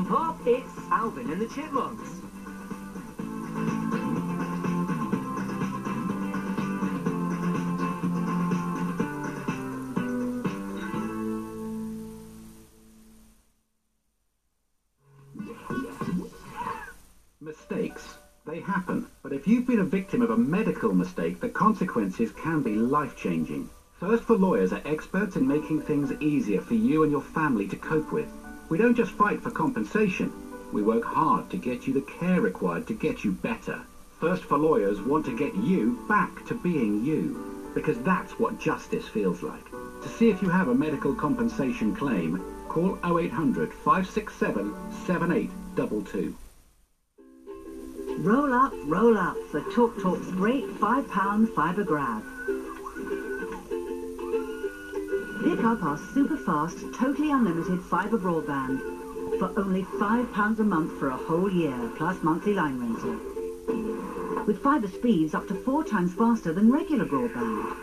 It's Alvin and the Chipmunks. Mistakes. They happen. But if you've been a victim of a medical mistake, the consequences can be life-changing. First4Lawyers are experts in making things easier for you and your family to cope with. We don't just fight for compensation. We work hard to get you the care required to get you better. First4Lawyers want to get you back to being you. Because that's what justice feels like. To see if you have a medical compensation claim, call 0800 567 7822. Roll up, roll up for TalkTalk's great £5 fibre grab. Pick up our super fast, totally unlimited fibre broadband for only £5 a month for a whole year, plus monthly line rental. With fibre speeds up to four times faster than regular broadband.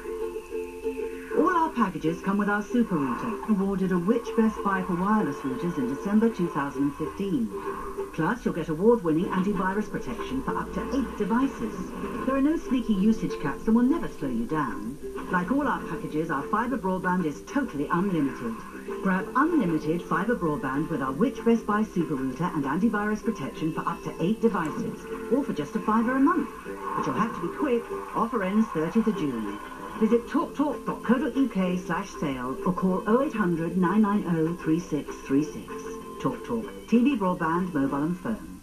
All our packages come with our super router, awarded a Which Best Buy for wireless routers in December 2015. Plus, you'll get award-winning antivirus protection for up to eight devices. There are no sneaky usage caps and will never slow you down. Like all our packages, our fibre broadband is totally unlimited. Grab unlimited fibre broadband with our Which Best Buy super router and antivirus protection for up to eight devices, all for just a fiver a month. But you'll have to be quick. Offer ends 30th of June. Visit talktalk.co.uk slash sale or call 0800 990 3636. TalkTalk. TV, broadband, mobile and phone.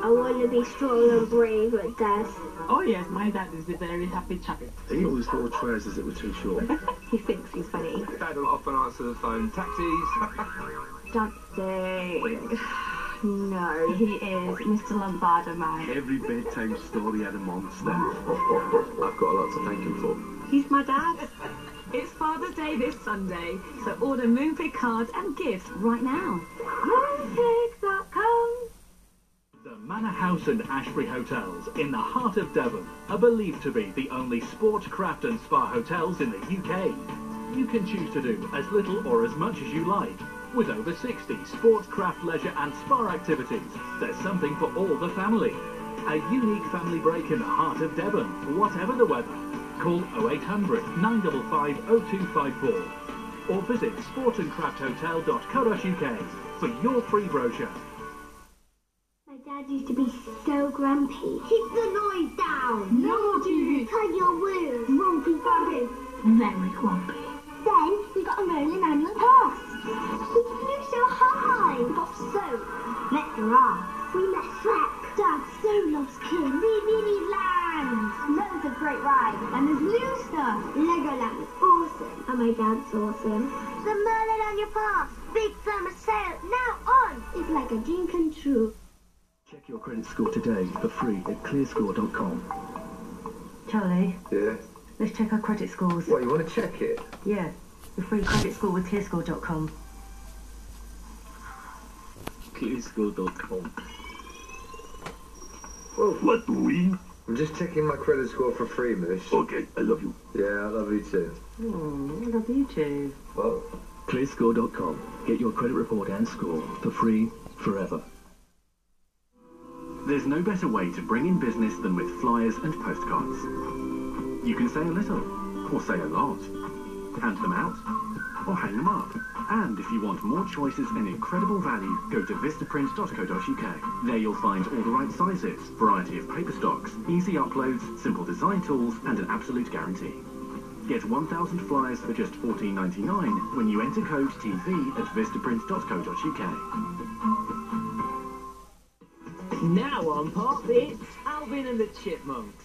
I want to be strong and brave at Dad. Oh yes, my dad is a very happy child. He always wore trousers that were too short. he thinks he's funny. Dad will often answer the phone. Taxis. Dancing. No, he is Mr. Lombardo man. Every bedtime story had a monster. I've got a lot to thank him for. He's my dad. It's Father's Day this Sunday, so order Moonpig cards and gifts right now. Moonpig.com The Manor House and Ashbury Hotels in the heart of Devon are believed to be the only sport, craft and spa hotels in the UK. You can choose to do as little or as much as you like. With over 60 sports, craft, leisure and spa activities, there's something for all the family. A unique family break in the heart of Devon, whatever the weather. Call 0800 955 0254 or visit sportandcrafthotel.co.uk for your free brochure. My dad used to be so grumpy. Keep the noise down. Naughty. Hide your wounds. Grumpy Daddy. Very grumpy. Then we got a Merlin awesome. And my dad's awesome. The Merlin your pass. Big summer sale. Now on. It's like a dream come true. Check your credit score today for free at clearscore.com. Charlie, Yeah? let's check our credit scores. What, you want to check it? Yeah, the free credit score with clearscore.com. Clearscore.com. Well, what doing? I'm just checking my credit score for free, Mish. Okay, I love you. Yeah, I love you too. Oh, I love you too. Well, Clearscore.com. Get your credit report and score for free forever. There's no better way to bring in business than with flyers and postcards. You can say a little, or say a lot. Hand them out, or hang them up. And if you want more choices and incredible value, go to vistaprint.co.uk. There you'll find all the right sizes, variety of paper stocks, easy uploads, simple design tools, and an absolute guarantee. Get 1,000 flyers for just $14.99 when you enter code TV at vistaprint.co.uk. Now on Pop, it's Alvin and the Chipmunks.